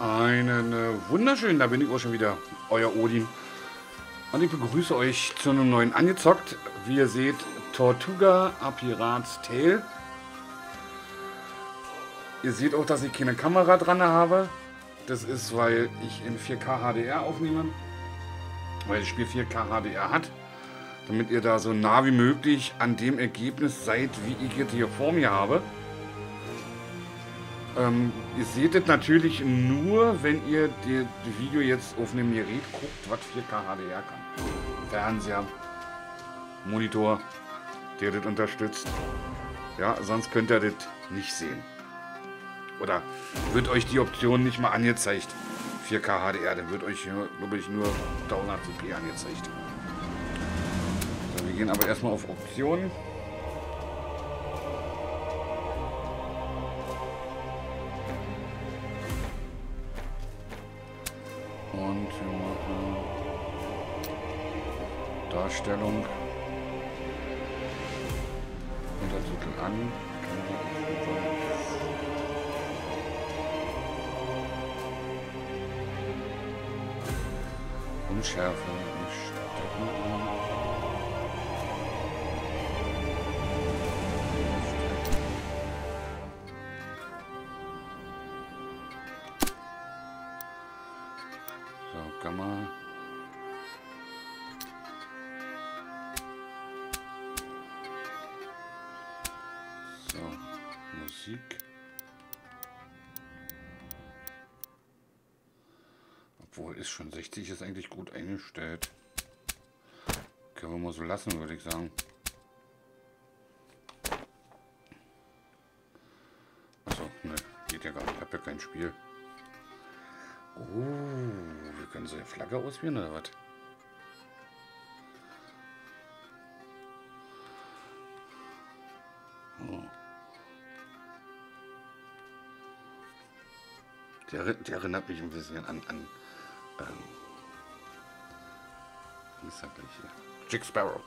Einen äh, wunderschönen, da bin ich auch schon wieder, euer Odin. Und ich begrüße euch zu einem neuen Angezockt. Wie ihr seht, Tortuga Apirats Tail. Ihr seht auch, dass ich keine Kamera dran habe. Das ist, weil ich in 4K HDR aufnehme. Weil das Spiel 4K HDR hat. Damit ihr da so nah wie möglich an dem Ergebnis seid, wie ich es hier vor mir habe. Ähm, ihr seht es natürlich nur, wenn ihr das Video jetzt auf einem Gerät guckt, was 4K HDR kann. Fernseher, Monitor, der das unterstützt. Ja, sonst könnt ihr das nicht sehen. Oder wird euch die Option nicht mal angezeigt. 4K HDR, dann wird euch, glaube ich, nur 1080p angezeigt. So, wir gehen aber erstmal auf Optionen. Darstellung. Untertitel an. Unschärfe. 60 ist eigentlich gut eingestellt. Können wir mal so lassen, würde ich sagen. Achso, ne, geht ja gar nicht. Ich habe ja kein Spiel. Oh, wir können so eine Flagge auswählen oder was? Oh. Der, der erinnert mich ein bisschen an, an ähm, wie ist er gleich hier? Jack Sparrow.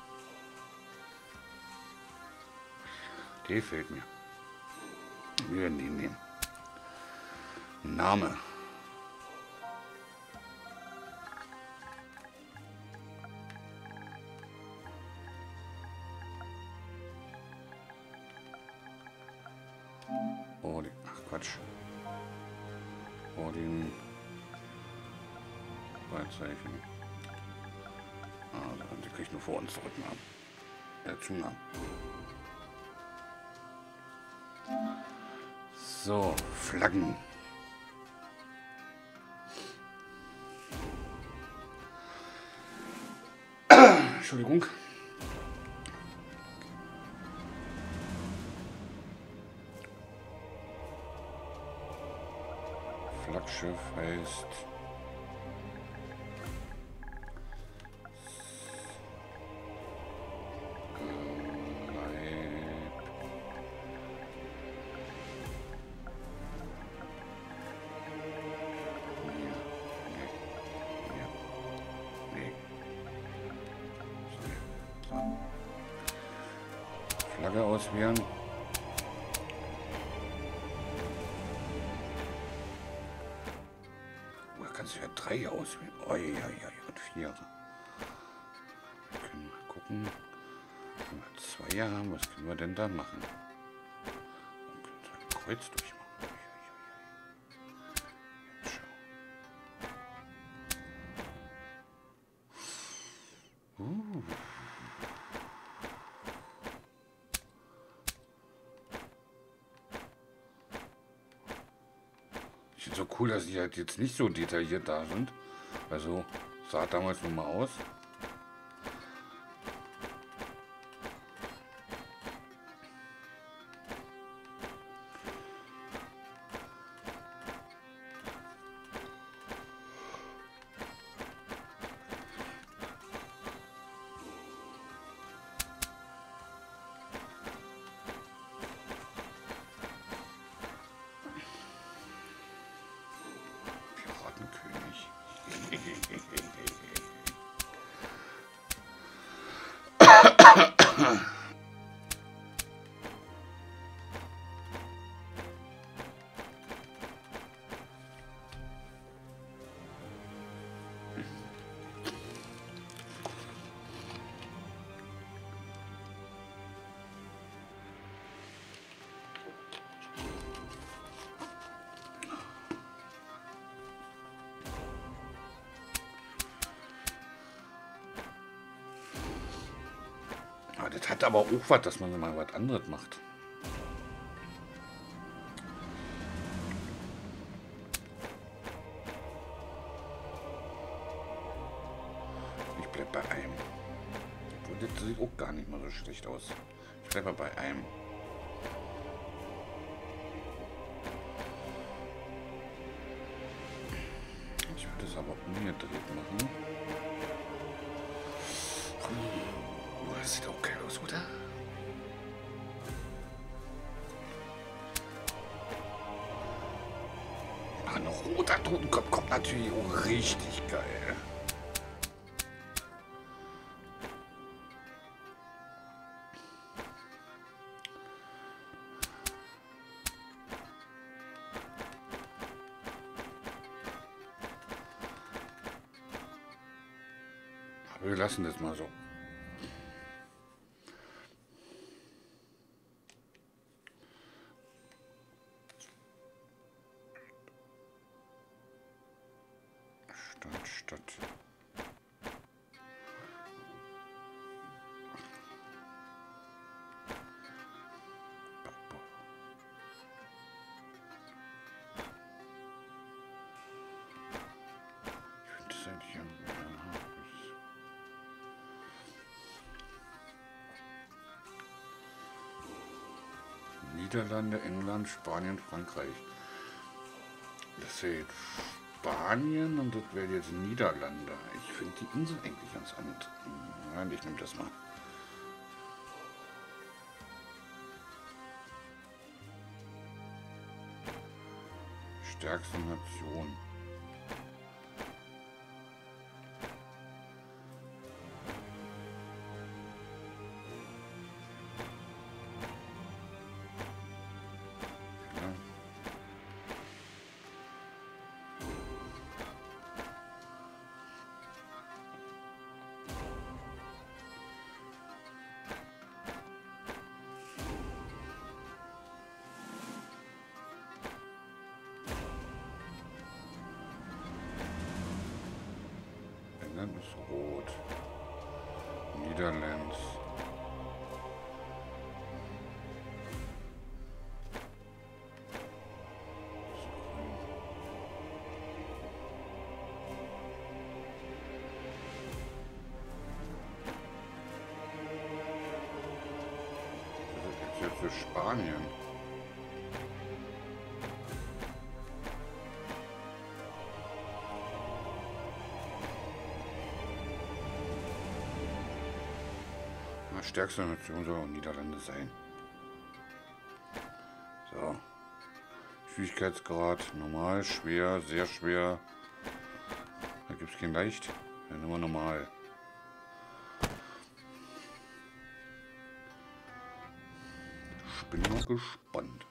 Der fehlt mir. Wir werden den nehmen. Name. Odin. Ach Quatsch. Odin. Beizeichen. Kriegt nur vor uns Rücknamen. Äh, Zunamen. So, Flaggen. Entschuldigung. Flaggschiff heißt Da kannst du ja drei auswählen. Oh, ja, ja, und vier. Wir können mal gucken. Wenn wir zwei haben, was können wir denn da machen? Wir können so ein Kreuz durchmachen. Cool, dass die halt jetzt nicht so detailliert da sind. Also sah damals nun mal aus. Aber auch was, dass man mal was anderes macht. Ich bleib bei einem. Obwohl, das sieht auch gar nicht mal so schlecht aus. Ich bleib mal bei einem. Ein roter Totenkopf kommt natürlich auch richtig geil. Wir lassen das mal so. Niederlande, England, Spanien, Frankreich. Das jetzt Spanien und das wäre jetzt Niederlande. Ich finde die Insel eigentlich ganz anders. Nein, ich nehme das mal. Stärkste Nation. Spanien. Na, stärkste Nation soll auch Niederlande sein. So. Schwierigkeitsgrad normal, schwer, sehr schwer. Da gibt es kein leicht. Ja, nur normal. Gespannt.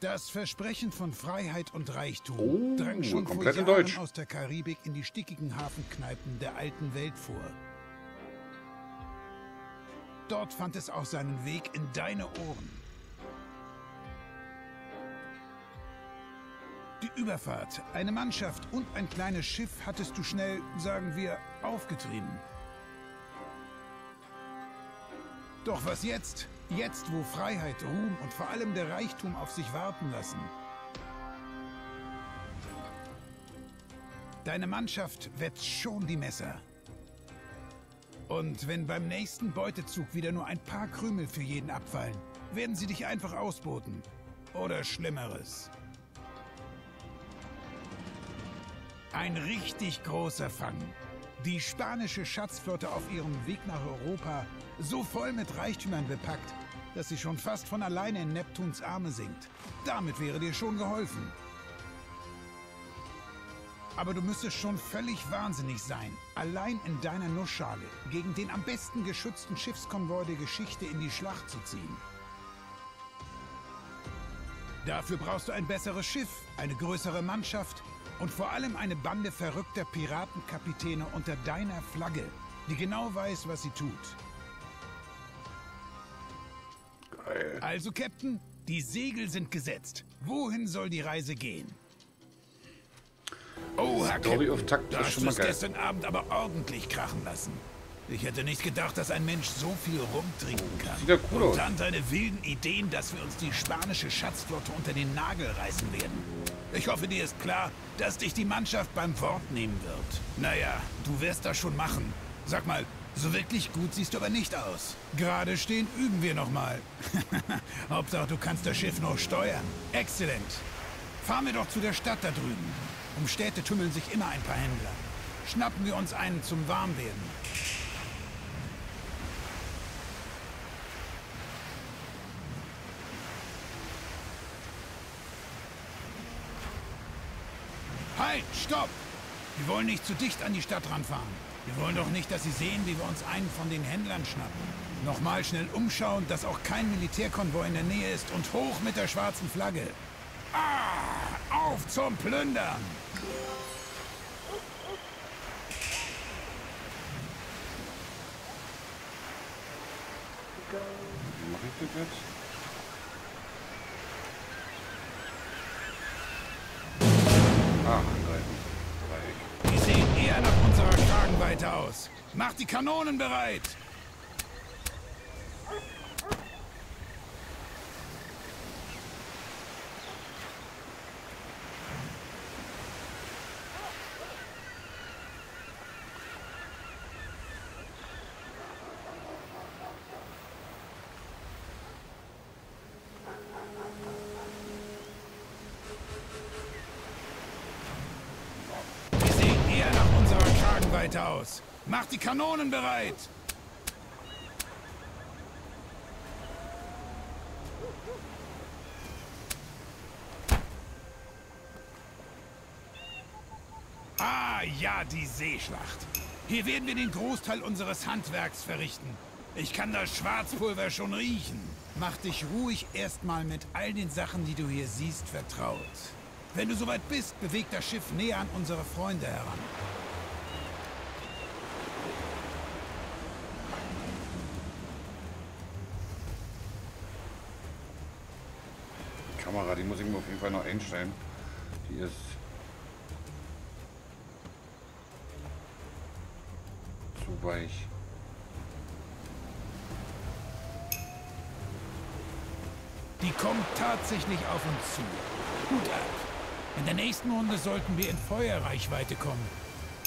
Das Versprechen von Freiheit und Reichtum Oh, drang schon vor komplett in Jahren Deutsch. aus der Karibik in die stickigen Hafenkneipen der alten Welt vor. Dort fand es auch seinen Weg in deine Ohren. Die Überfahrt, eine Mannschaft und ein kleines Schiff hattest du schnell, sagen wir, aufgetrieben. Doch was jetzt? Jetzt, wo Freiheit, Ruhm und vor allem der Reichtum auf sich warten lassen. Deine Mannschaft wetzt schon die Messer. Und wenn beim nächsten Beutezug wieder nur ein paar Krümel für jeden abfallen, werden sie dich einfach ausboten. Oder Schlimmeres. Ein richtig großer Fang. Die spanische Schatzflotte auf ihrem Weg nach Europa, so voll mit Reichtümern bepackt, dass sie schon fast von alleine in Neptuns Arme sinkt. Damit wäre dir schon geholfen. Aber du müsstest schon völlig wahnsinnig sein, allein in deiner Nussschale gegen den am besten geschützten Schiffskonvoi der Geschichte in die Schlacht zu ziehen. Dafür brauchst du ein besseres Schiff, eine größere Mannschaft und vor allem eine Bande verrückter Piratenkapitäne unter deiner Flagge, die genau weiß, was sie tut. Geil. Also, Captain, die Segel sind gesetzt. Wohin soll die Reise gehen? Oh, Herr Story of Takt da hast du es gestern Abend aber ordentlich krachen lassen. Ich hätte nicht gedacht, dass ein Mensch so viel rumtrinken kann. Sieht ja cool Und dann deine wilden Ideen, dass wir uns die spanische Schatzflotte unter den Nagel reißen werden. Ich hoffe, dir ist klar, dass dich die Mannschaft beim Wort nehmen wird. Naja, du wirst das schon machen. Sag mal, so wirklich gut siehst du aber nicht aus. Gerade stehen üben wir noch mal. Hauptsache, du kannst das Schiff noch steuern. Exzellent. Fahren wir doch zu der Stadt da drüben. Um Städte tümmeln sich immer ein paar Händler. Schnappen wir uns einen zum Warmwerden. Halt, stopp! Wir wollen nicht zu dicht an die Stadt ranfahren. Wir wollen doch nicht, dass sie sehen, wie wir uns einen von den Händlern schnappen. Nochmal schnell umschauen, dass auch kein Militärkonvoi in der Nähe ist und hoch mit der schwarzen Flagge. Ah, auf zum Plündern! Wie mache ich das jetzt? Ah, Kragenweite aus. Macht die Kanonen bereit! Die sehen eher nach unserer Kragenweite aus. Macht die Kanonen bereit! Ah ja, die Seeschlacht. Hier werden wir den Großteil unseres Handwerks verrichten. Ich kann das Schwarzpulver schon riechen. Mach dich ruhig erstmal mit all den Sachen, die du hier siehst, vertraut. Wenn du soweit bist, bewegt das Schiff näher an unsere Freunde heran. Die muss ich mir auf jeden Fall noch einstellen. Die ist zu weich. Die kommt tatsächlich auf uns zu. Gut ab. In der nächsten Runde sollten wir in Feuerreichweite kommen.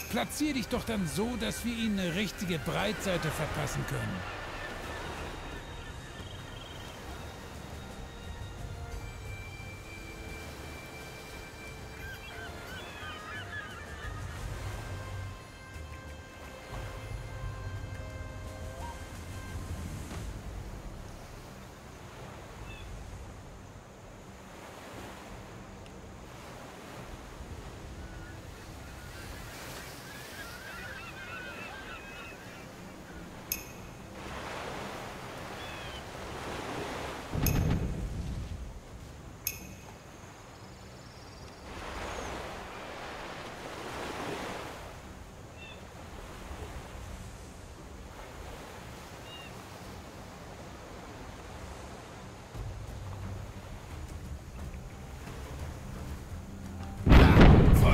Platzier dich doch dann so, dass wir ihnen eine richtige Breitseite verpassen können.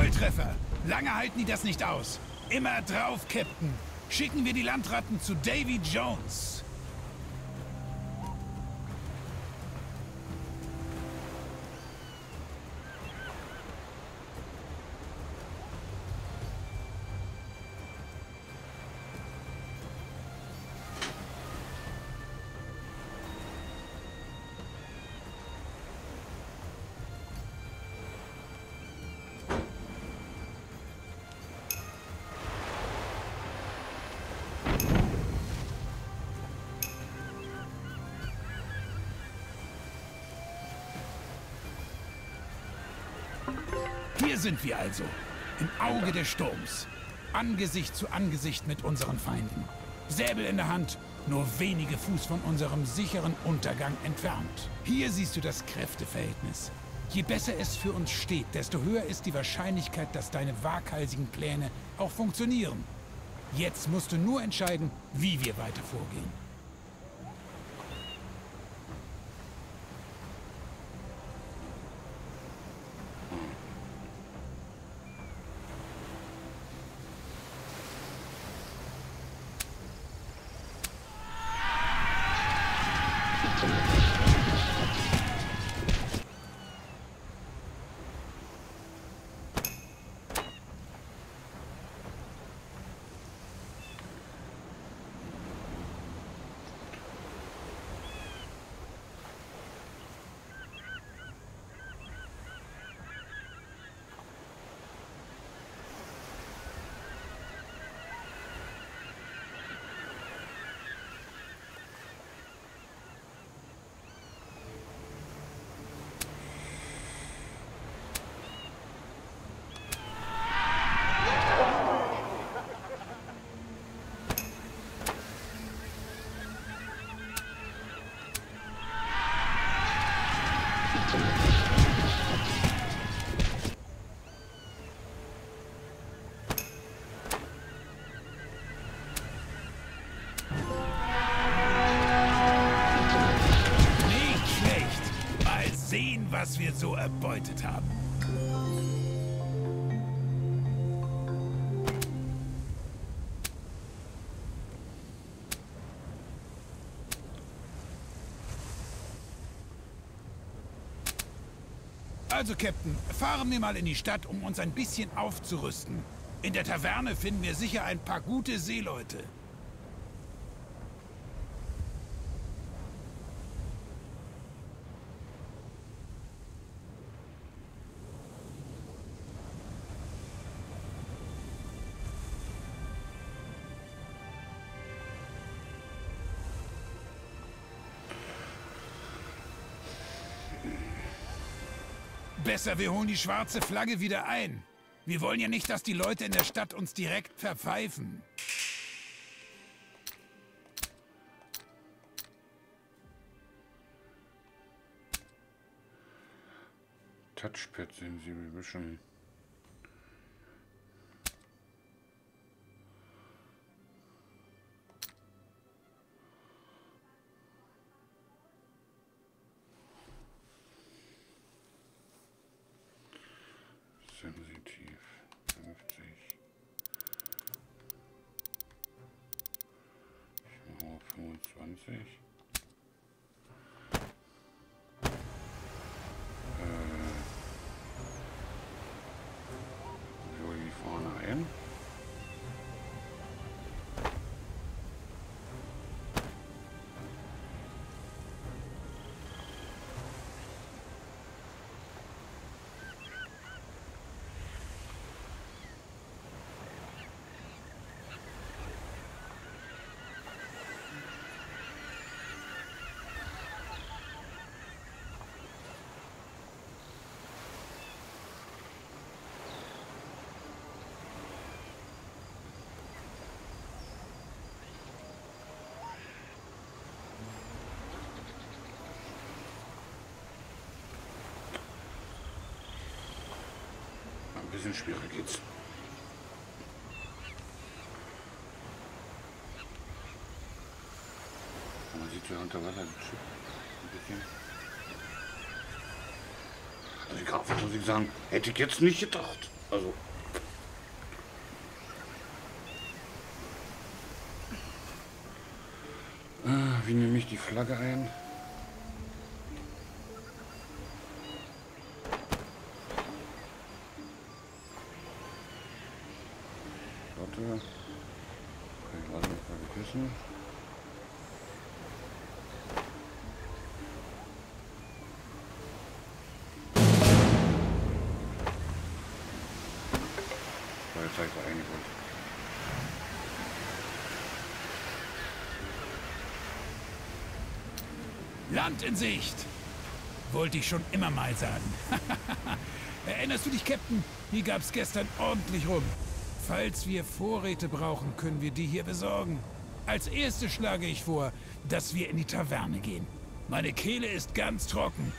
Volltreffer. Lange halten die das nicht aus. Immer drauf, Captain. Schicken wir die Landratten zu Davy Jones. Sind wir also, im Auge des Sturms. Angesicht zu Angesicht mit unseren Feinden. Säbel in der Hand, nur wenige Fuß von unserem sicheren Untergang entfernt. Hier siehst du das Kräfteverhältnis. Je besser es für uns steht, desto höher ist die Wahrscheinlichkeit, dass deine waghalsigen Pläne auch funktionieren. Jetzt musst du nur entscheiden, wie wir weiter vorgehen. Also, Captain, fahren wir mal in die Stadt, um uns ein bisschen aufzurüsten. In der Taverne finden wir sicher ein paar gute Seeleute. Besser, wir holen die schwarze Flagge wieder ein. Wir wollen ja nicht, dass die Leute in der Stadt uns direkt verpfeifen. Touchpad sensibel bisschen. Bisschen schwerer geht's. Man sieht ja unter Wasser ein bisschen. Also die Grafik muss ich sagen, hätte ich jetzt nicht gedacht. Also. Ah, wie nehme ich die Flagge ein? Land in Sicht. Wollte ich schon immer mal sagen. Erinnerst du dich, Captain? Hier gab's gestern ordentlich rum. Falls wir Vorräte brauchen, können wir die hier besorgen. Als erstes schlage ich vor, dass wir in die Taverne gehen. Meine Kehle ist ganz trocken.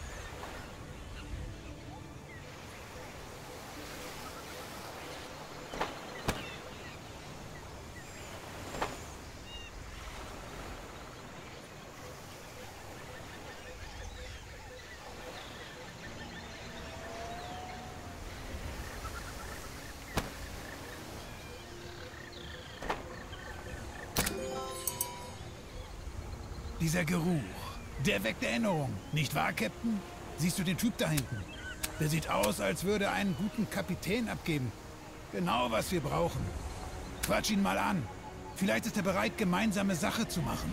Dieser Geruch, der weckt Erinnerung, nicht wahr, Captain? Siehst du den Typ da hinten? Der sieht aus, als würde er einen guten Kapitän abgeben. Genau, was wir brauchen. Quatsch ihn mal an. Vielleicht ist er bereit, gemeinsame Sache zu machen.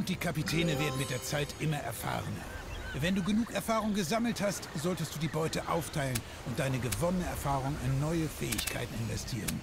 Und die Kapitäne werden mit der Zeit immer erfahrener. Wenn du genug Erfahrung gesammelt hast, solltest du die Beute aufteilen und deine gewonnene Erfahrung in neue Fähigkeiten investieren.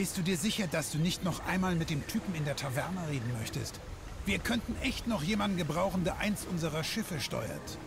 Bist du dir sicher, dass du nicht noch einmal mit dem Typen in der Taverne reden möchtest? Wir könnten echt noch jemanden gebrauchen, der eins unserer Schiffe steuert.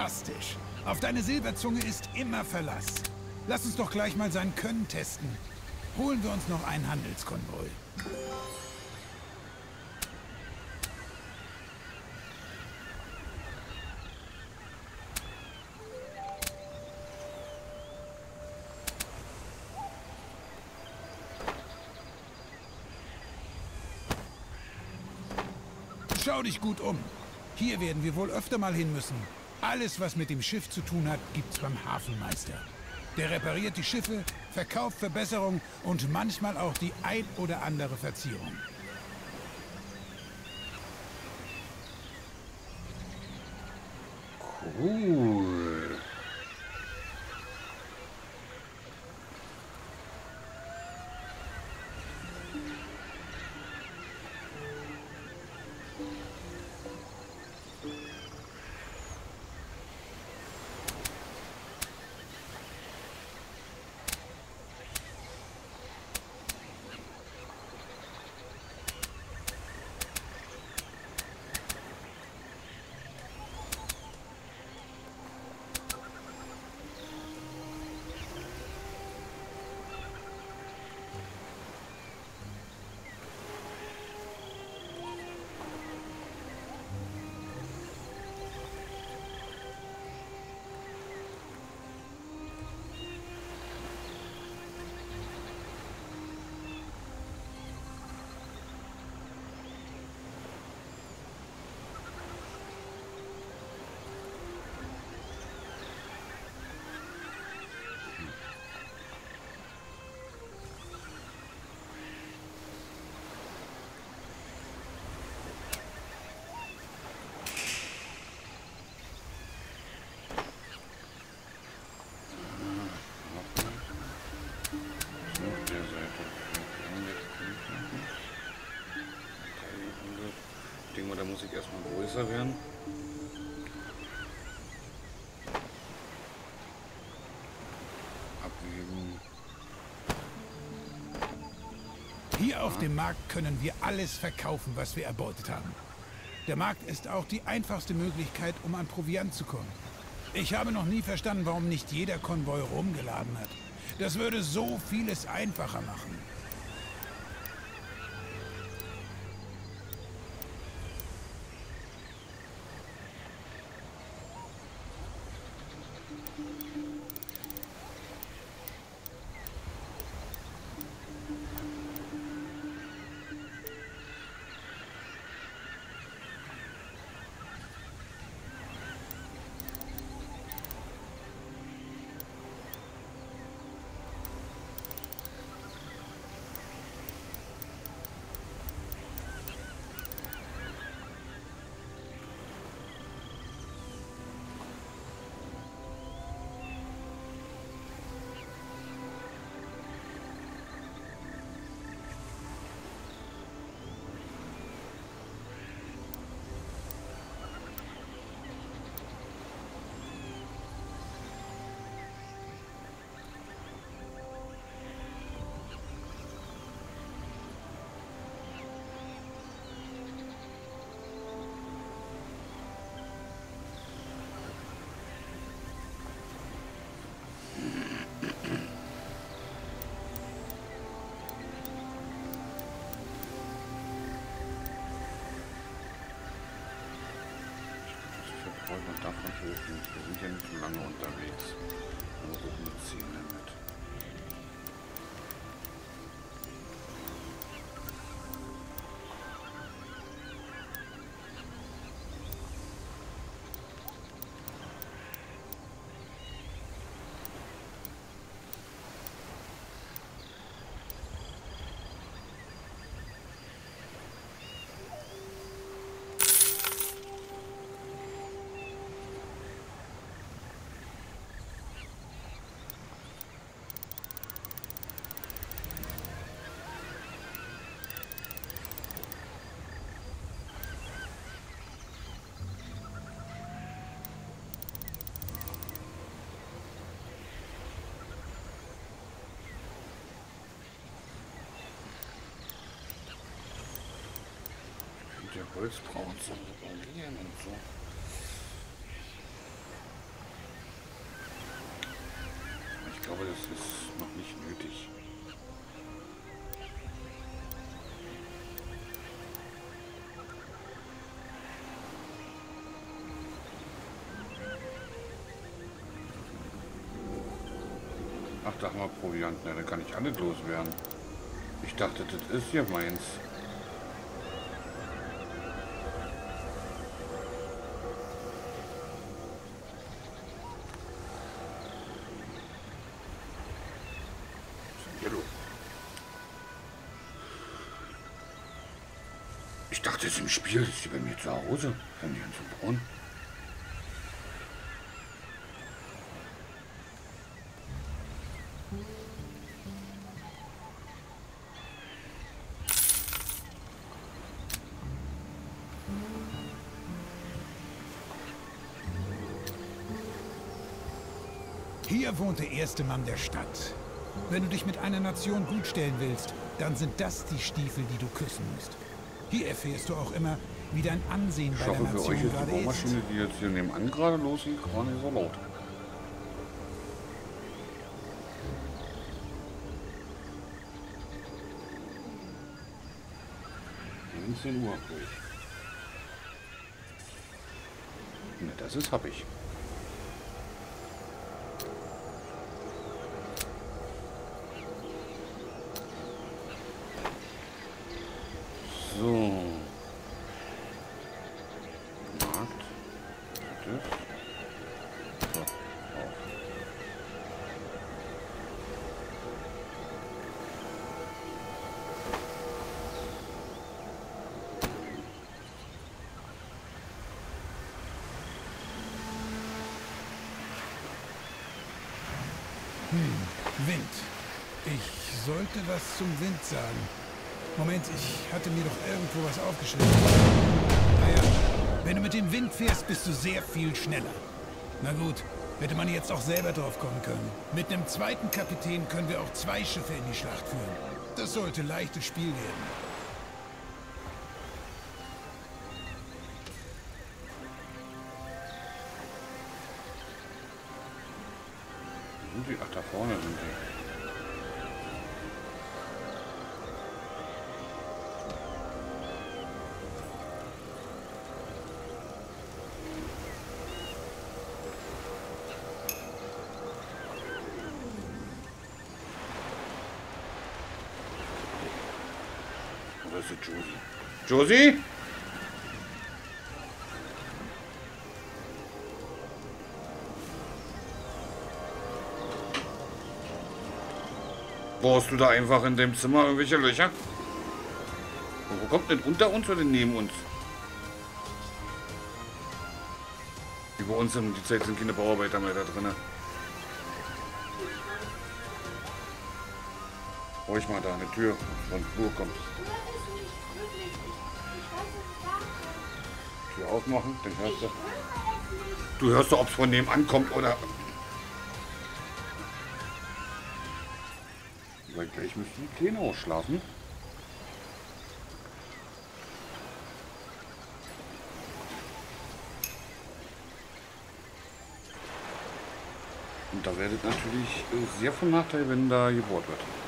Fantastisch. Auf deine Silberzunge ist immer Verlass. Lass uns doch gleich mal sein Können testen. Holen wir uns noch einen Handelskonvoi. Schau dich gut um. Hier werden wir wohl öfter mal hin müssen. Alles, was mit dem Schiff zu tun hat, gibt's beim Hafenmeister. Der repariert die Schiffe, verkauft Verbesserungen und manchmal auch die ein oder andere Verzierung. Cool. Größer werden. Abwägen. Hier auf dem Markt können wir alles verkaufen, was wir erbeutet haben. Der Markt ist auch die einfachste Möglichkeit, um an Proviant zu kommen. Ich habe noch nie verstanden, warum nicht jeder Konvoi rumgeladen hat. Das würde so vieles einfacher machen. Wollen wir davon hochnehmen. Wir sind ja nicht so lange unterwegs. Nur hoch mit 10 damit. Und der Holz braucht zum Reparieren und so. Ich glaube, das ist noch nicht nötig. Ach, da haben wir Proviant. Na, dann kann ich alles loswerden. Ich dachte, das ist ja meins. Spiel, ist die bei mir zu Hause. Die an zu bauen. Hier wohnt der erste Mann der Stadt. Wenn du dich mit einer Nation gutstellen willst, dann sind das die Stiefel, die du küssen musst. Hier erfährst du auch immer, wie dein Ansehen Ich bei der für euch Nation ist die gerade ist. Baumaschine, die jetzt hier nebenan gerade losgeht, gar nicht so laut. Uhr. Ne, das ist hab ich. So. Markt. Das. So, auf. Wind. Ich sollte was zum Wind sagen. Moment, ich hatte mir doch irgendwo was aufgeschrieben. Naja, Wenn du mit dem Wind fährst, bist du sehr viel schneller. Na gut, hätte man jetzt auch selber drauf kommen können. Mit einem zweiten Kapitän können wir auch zwei Schiffe in die Schlacht führen. Das sollte leichtes Spiel werden. Ach, da vorne sind die. Josie? Bohrst du da einfach in dem Zimmer irgendwelche Löcher? Wo kommt denn unter uns oder neben uns? Über uns um die Zeit sind keine Bauarbeiter mehr da drin. Ruhig mal da eine Tür von Flur kommt. Aufmachen, dann hörst du. Du hörst doch, ob es von nebenan kommt oder. Weil gleich müssen die Kleine ausschlafen. Und da werdet natürlich äh, sehr von Nachteil, wenn da gebohrt wird.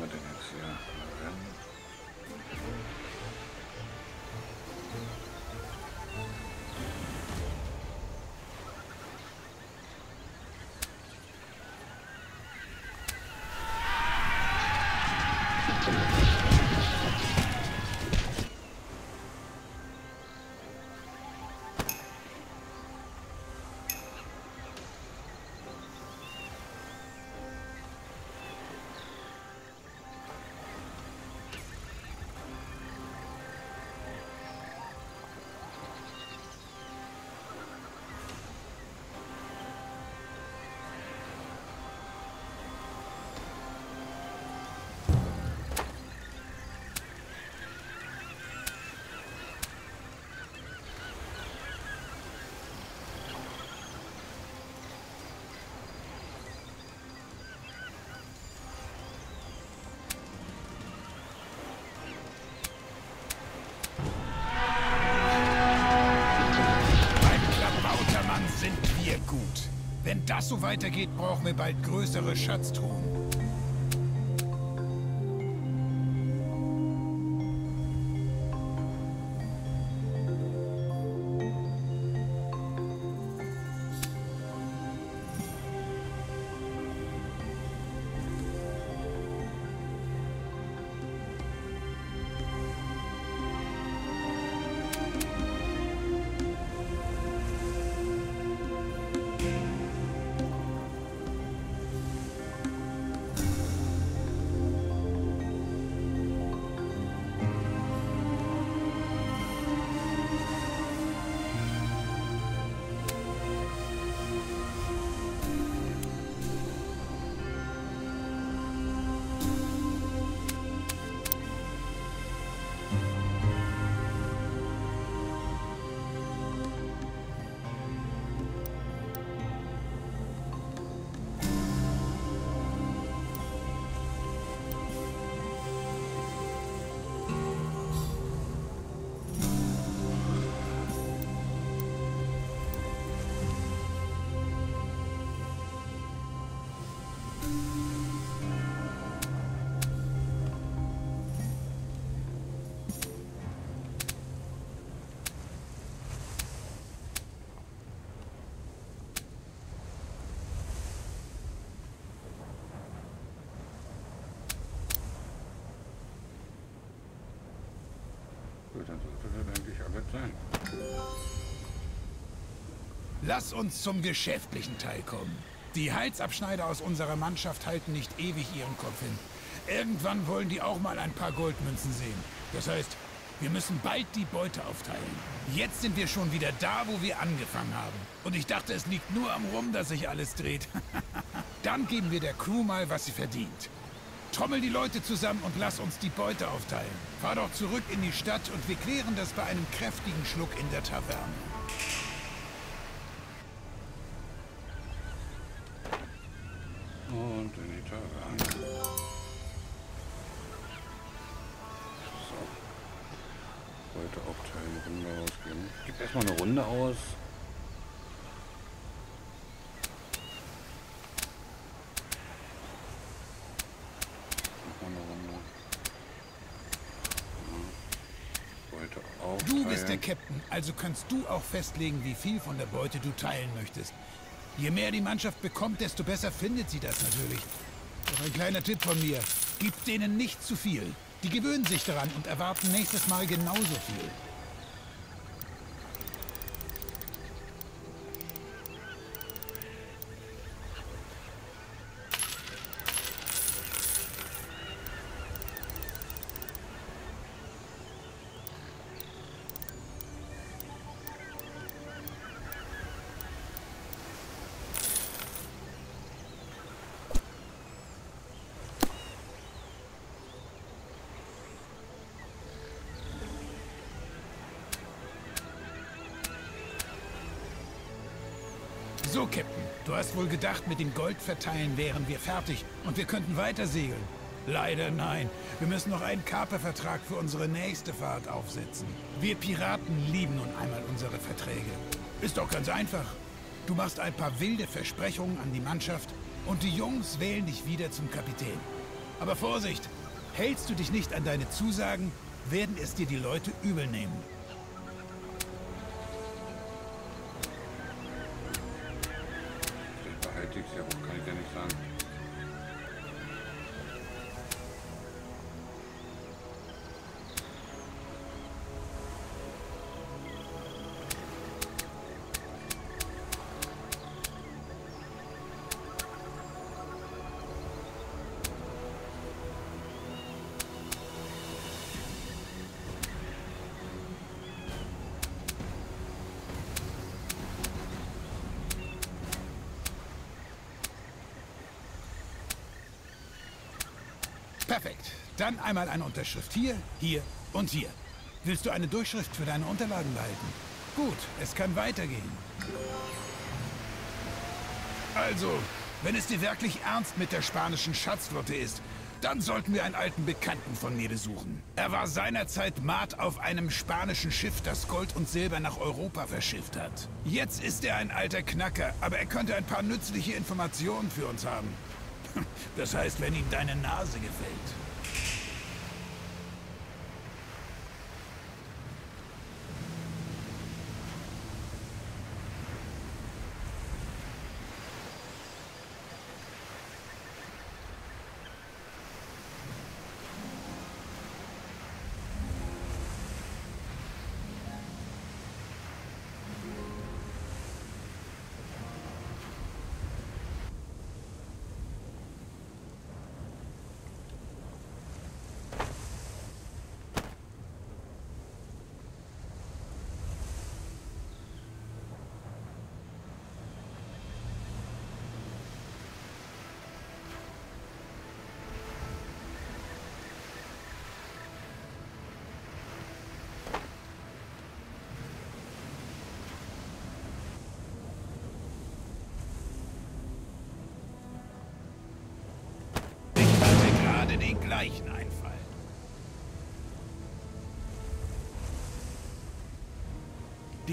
Was haben weitergeht, brauchen wir bald größere Schatztruhen. Lass uns zum geschäftlichen Teil kommen. Die Heizabschneider aus unserer Mannschaft halten nicht ewig ihren Kopf hin. Irgendwann wollen die auch mal ein paar Goldmünzen sehen. Das heißt, wir müssen bald die Beute aufteilen. Jetzt sind wir schon wieder da, wo wir angefangen haben. Und ich dachte, es liegt nur am Rum, dass sich alles dreht. Dann geben wir der Crew mal, was sie verdient. Trommel die Leute zusammen und lass uns die Beute aufteilen. Fahr doch zurück in die Stadt und wir klären das bei einem kräftigen Schluck in der Taverne. Und in die Taverne. So. Heute aufteilen, Runde ausgeben. Gib erstmal eine Runde aus. Eine Du bist der. Captain, also kannst du auch festlegen, wie viel von der Beute du teilen möchtest. Je mehr die Mannschaft bekommt, desto besser findet sie das natürlich. Doch ein kleiner Tipp von mir. Gib denen nicht zu viel. Die gewöhnen sich daran und erwarten nächstes Mal genauso viel. Hast wohl gedacht, mit dem Gold verteilen wären wir fertig und wir könnten weiter segeln. Leider nein. Wir müssen noch einen Kapervertrag für unsere nächste Fahrt aufsetzen. Wir Piraten lieben nun einmal unsere Verträge. Ist doch ganz einfach. Du machst ein paar wilde Versprechungen an die Mannschaft und die Jungs wählen dich wieder zum Kapitän. Aber Vorsicht! Hältst du dich nicht an deine Zusagen, werden es dir die Leute übel nehmen. Ja kann ich ja nicht sagen. Perfekt. Dann einmal eine Unterschrift hier, hier und hier. Willst du eine Durchschrift für deine Unterlagen behalten? Gut, es kann weitergehen. Also, wenn es dir wirklich ernst mit der spanischen Schatzflotte ist, dann sollten wir einen alten Bekannten von mir besuchen. Er war seinerzeit Maat auf einem spanischen Schiff, das Gold und Silber nach Europa verschifft hat. Jetzt ist er ein alter Knacker, aber er könnte ein paar nützliche Informationen für uns haben. Das heißt, wenn ihm deine Nase gefällt.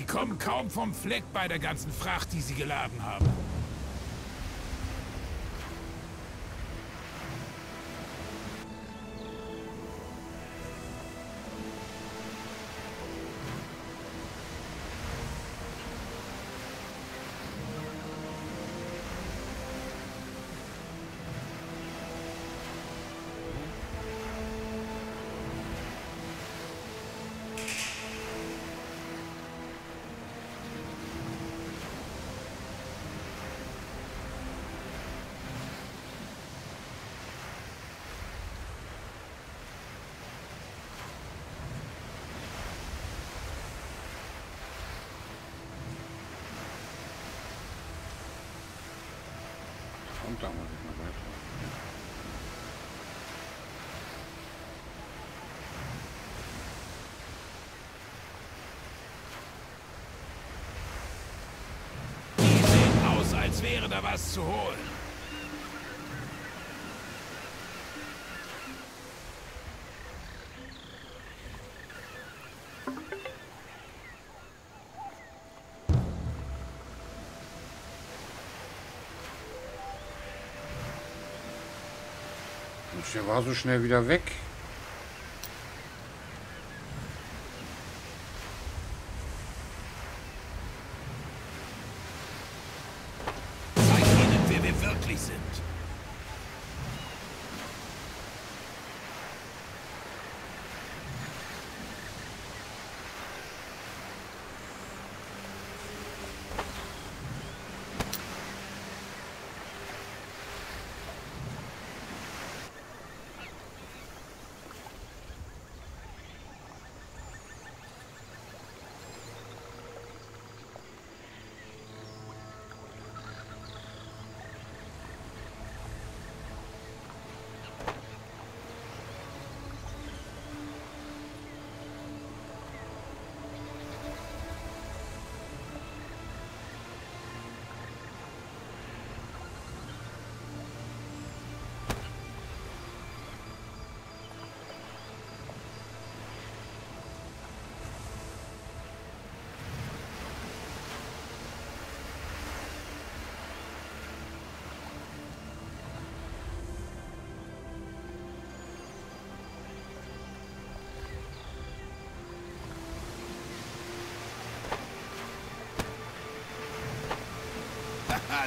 Die kommen kaum vom Fleck bei der ganzen Fracht, die sie geladen haben. Der war so schnell wieder weg.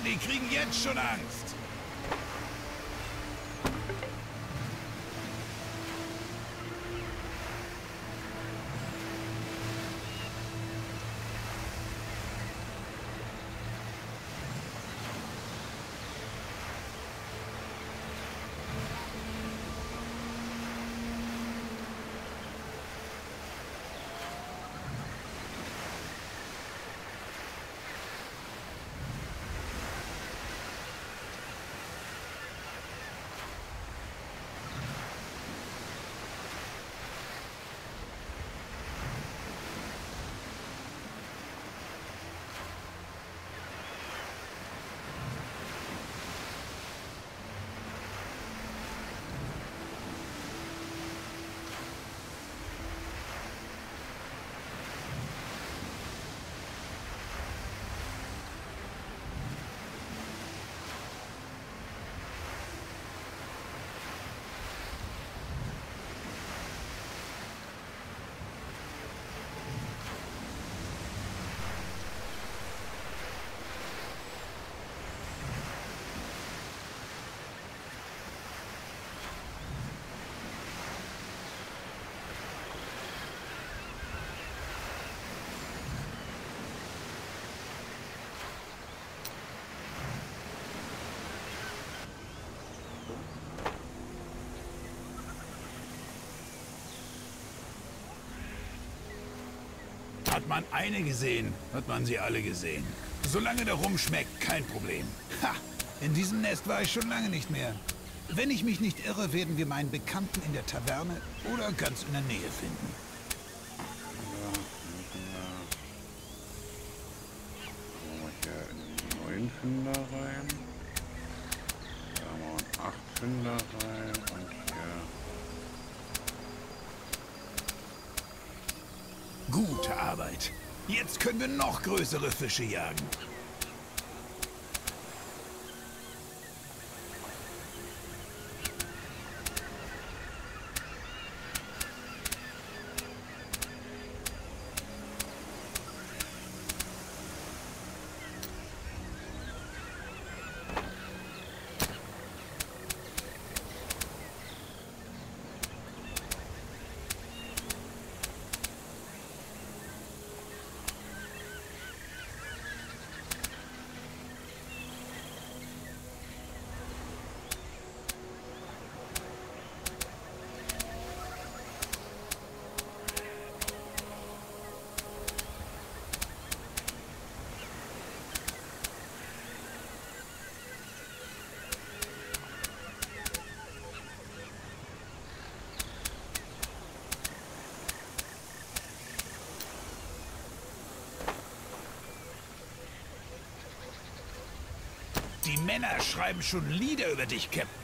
die kriegen jetzt schon Angst. Man eine gesehen, hat man sie alle gesehen. Solange der Rum schmeckt, kein Problem. Ha! In diesem Nest war ich schon lange nicht mehr. Wenn ich mich nicht irre, werden wir meinen Bekannten in der Taverne oder ganz in der Nähe finden. Finder rein. Da haben wir acht Finder rein und hier. Gute Arbeit. Jetzt können wir noch größere Fische jagen. Die Männer schreiben schon Lieder über dich, Captain.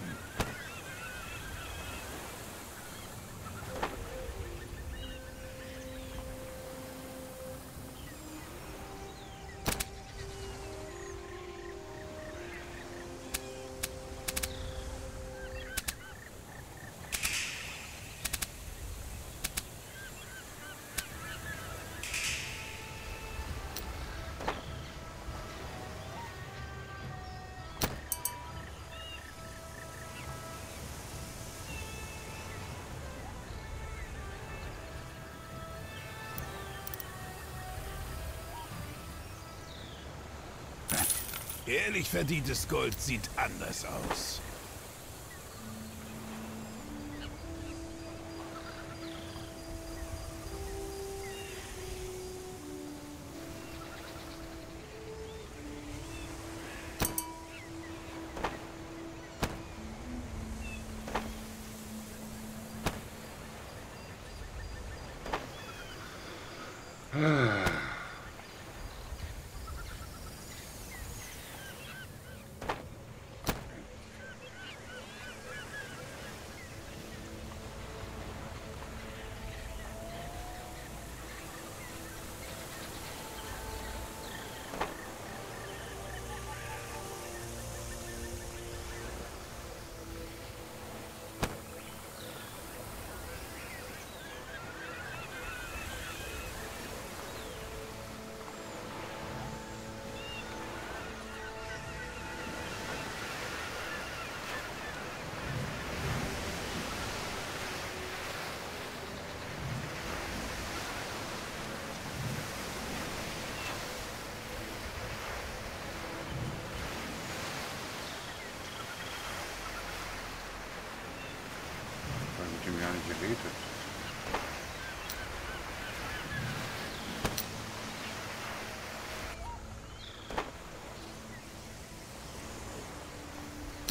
Ehrlich verdientes Gold sieht anders aus. Gar nicht geredet.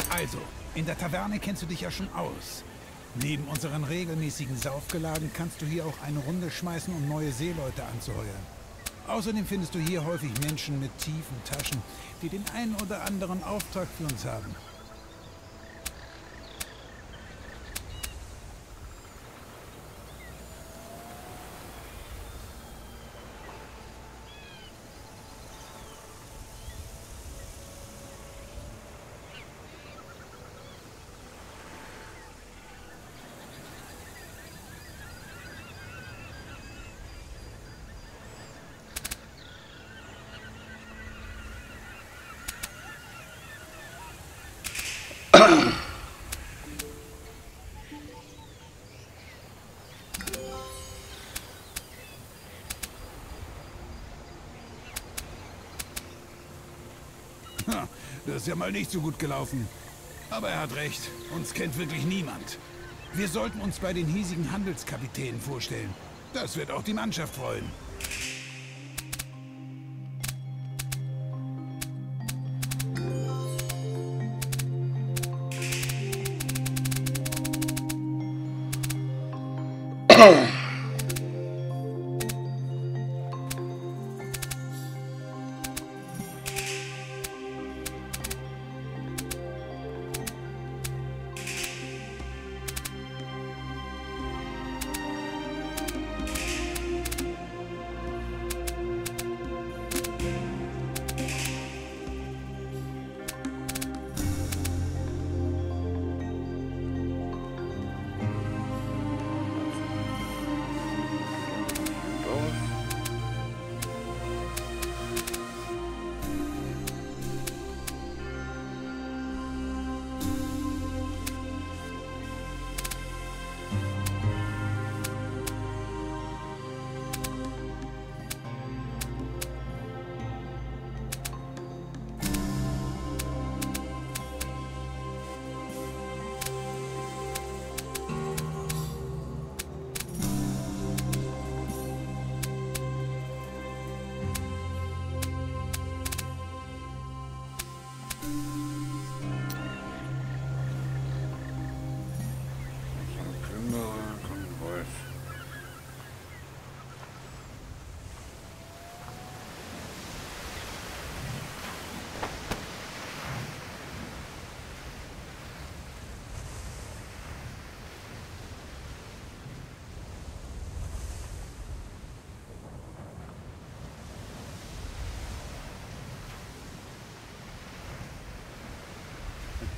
Also, in der Taverne kennst du dich ja schon aus. Neben unseren regelmäßigen Saufgeladen kannst du hier auch eine Runde schmeißen, um neue Seeleute anzuheuern. Außerdem findest du hier häufig Menschen mit tiefen Taschen, die den einen oder anderen Auftrag für uns haben. Das ist ja mal nicht so gut gelaufen. Aber er hat recht. Uns kennt wirklich niemand. Wir sollten uns bei den hiesigen Handelskapitänen vorstellen. Das wird auch die Mannschaft freuen. Oh.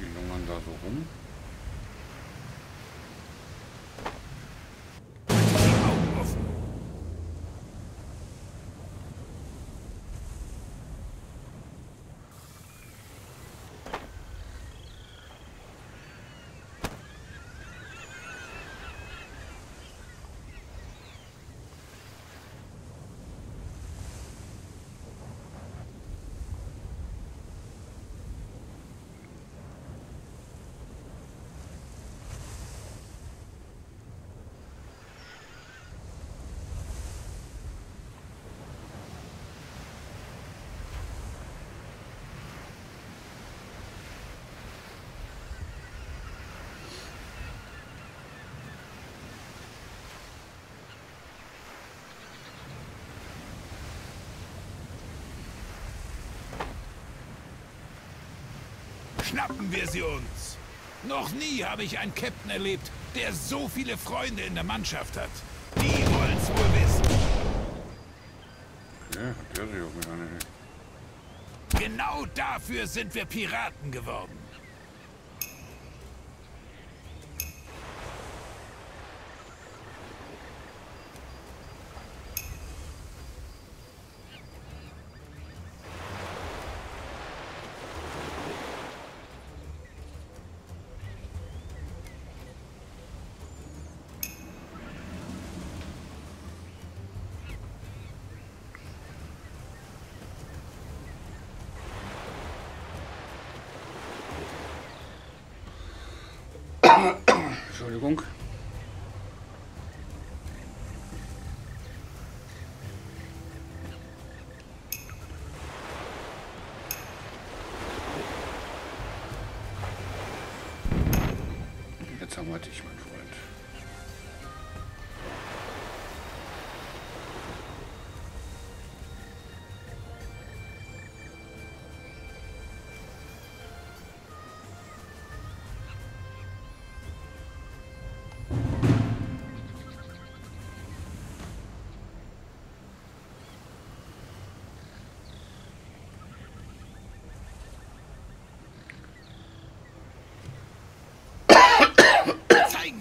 die lungern da so rum. Schnappen wir sie uns! Noch nie habe ich einen Captain erlebt, der so viele Freunde in der Mannschaft hat. Die wollen's wohl wissen. Ja, sich auch wieder nicht. Genau dafür sind wir Piraten geworden.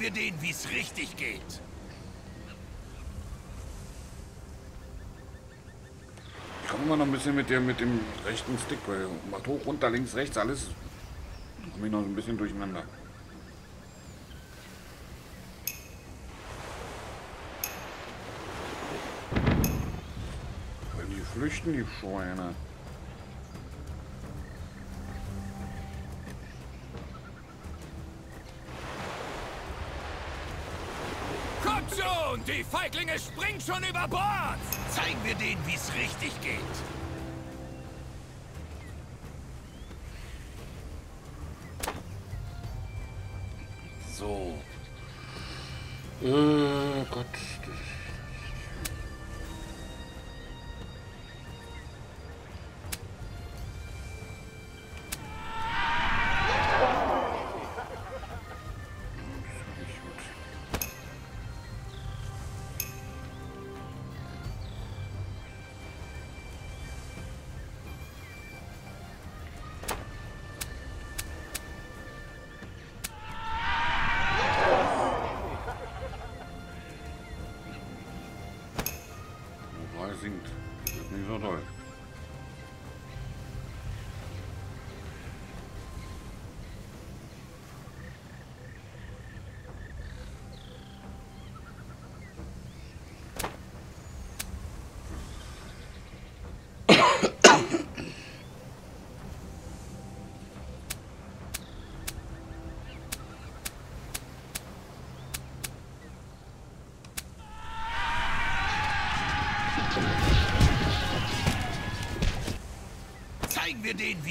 Zeigen wir denen, wie's richtig geht. Ich komme immer noch ein bisschen mit, der, mit dem rechten Stick, weil macht hoch, runter, links, rechts, alles. Komme ich noch ein bisschen durcheinander. Die flüchten, die Schweine. Kommt schon! Die Feiglinge springen schon über Bord! Zeigen wir denen, wie's richtig geht.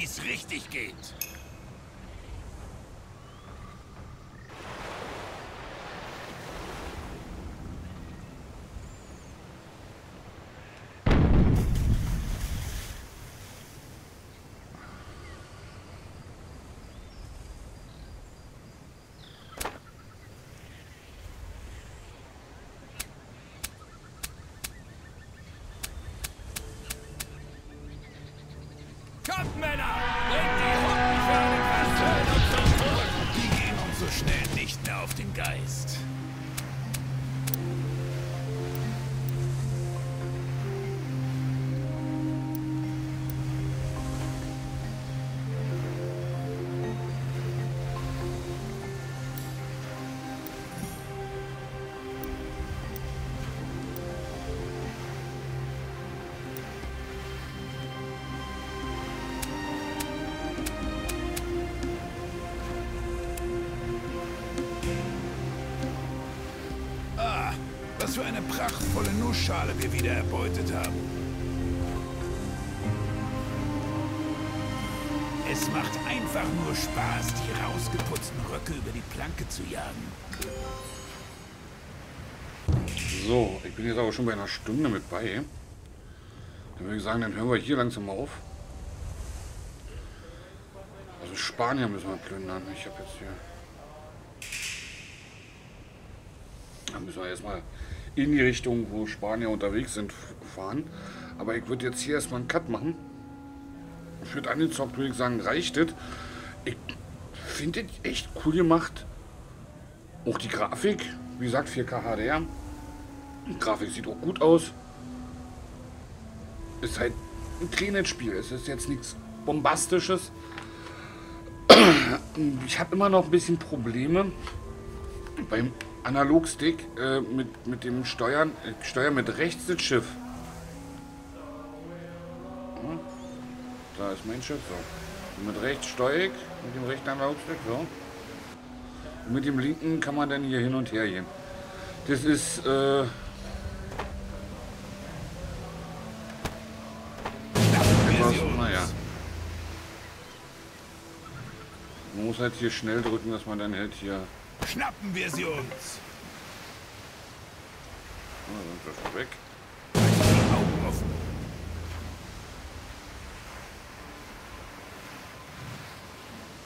Wie's richtig geht. Prachtvolle Nussschale wir wieder erbeutet haben. Es macht einfach nur Spaß, die rausgeputzten Röcke über die Planke zu jagen. So, ich bin jetzt aber schon bei einer Stunde mit bei. Dann würde ich sagen, dann hören wir hier langsam mal auf. Also Spanien müssen wir plündern. Ich habe jetzt hier... Dann müssen wir erstmal in die Richtung, wo Spanier unterwegs sind, fahren. Aber ich würde jetzt hier erstmal einen Cut machen. Für den angezockt würde ich sagen, reicht es. Ich finde es echt cool gemacht. Auch die Grafik, wie gesagt, 4K HDR. Die Grafik sieht auch gut aus. Ist halt ein kleines. Es ist jetzt nichts Bombastisches. Ich habe immer noch ein bisschen Probleme beim Analogstick äh, mit, mit dem Steuern. Ich steuere mit rechts das Schiff. Ja, da ist mein Schiff. So. Und mit rechts steuere ich, mit dem rechten Analogstick. So. Und mit dem linken kann man dann hier hin und her gehen. Das ist... Äh. Man muss halt hier schnell drücken, dass man dann halt hier... Schnappen wir sie uns! Ah, sind wir schon weg. Die Augen offen.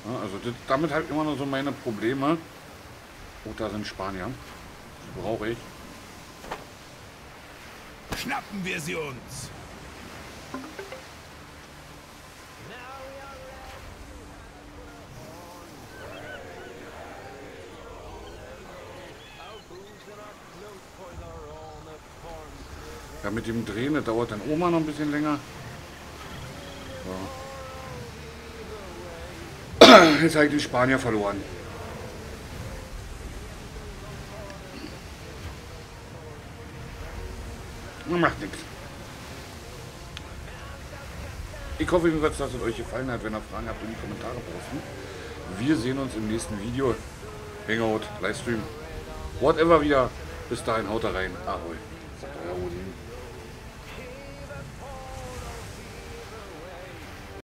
Ja, also das, damit habe ich immer noch so meine Probleme. Oh, da sind Spanier. Die brauche ich. Schnappen wir sie uns! Ja, mit dem Drehen, das dauert dann Oma noch ein bisschen länger. So. Jetzt habe ich den Spanier verloren. Macht nichts. Ich hoffe jedenfalls, dass es euch gefallen hat. Wenn ihr Fragen habt, in die Kommentare posten. Wir sehen uns im nächsten Video. Hangout, Livestream, whatever wieder. Bis dahin, haut rein. Ahoi.